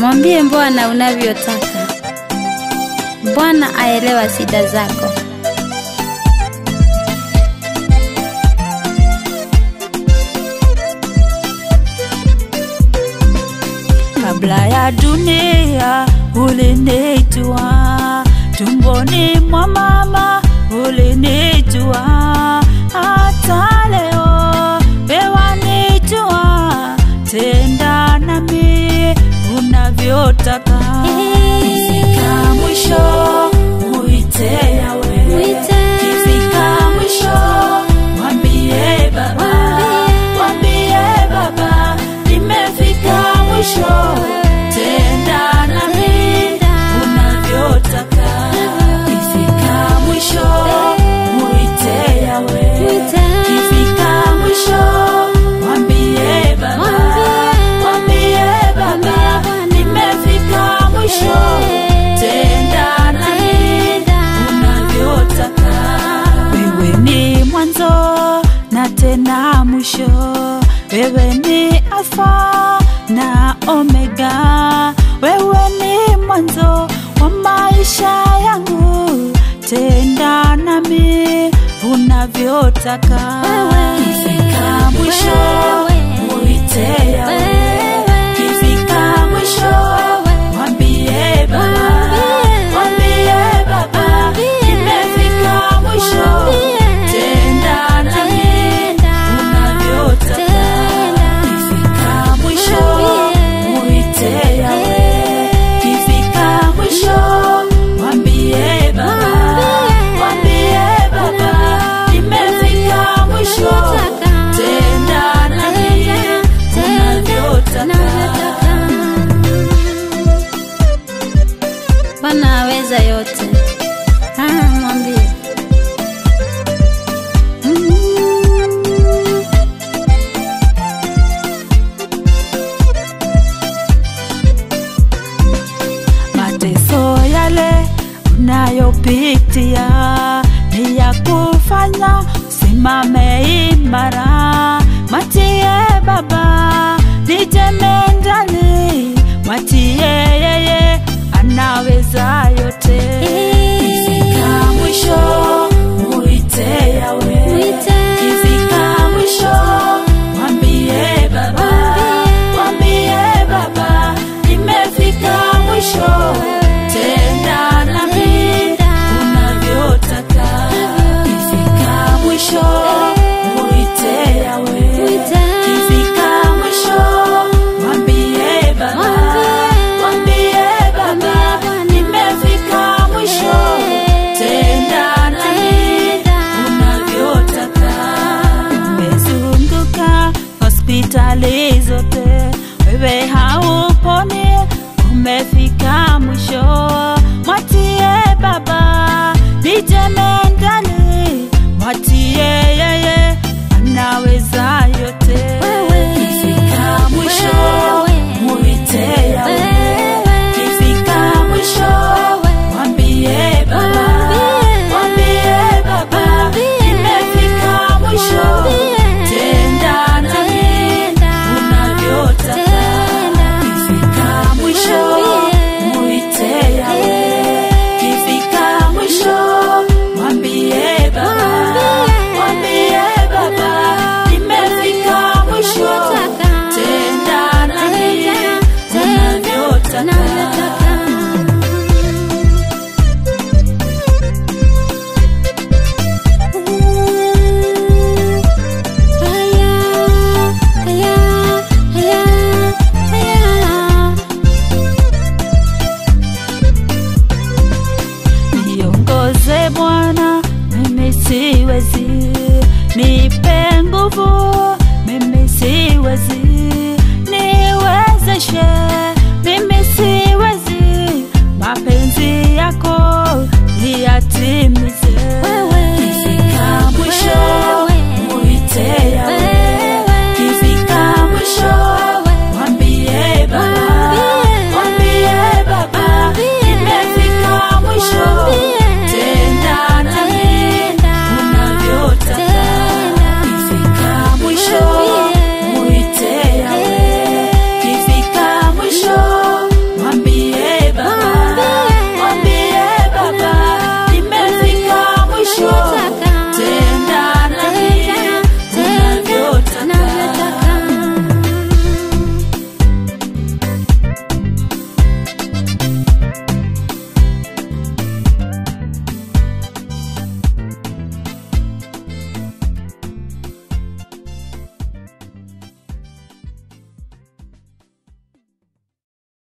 Mwambie Bwana unavyotaka. Bwana aelewa shida zako. Kabla ya dunia ulinijua, tumboni mwa mama ulinijua, hata leo show. Tena mwisho, wewe ni Alfa na Omega, wewe ni mwanzo wa maisha yangu, tenda nami unavyotaka. Mwisho muite Bwana aweza yote. Ah, yale unayopitia ni ya kufanya simame imara. Matie Baba ni anaweza yote. siwezi, nipe nguvu, mimi siwezi, niwezeshe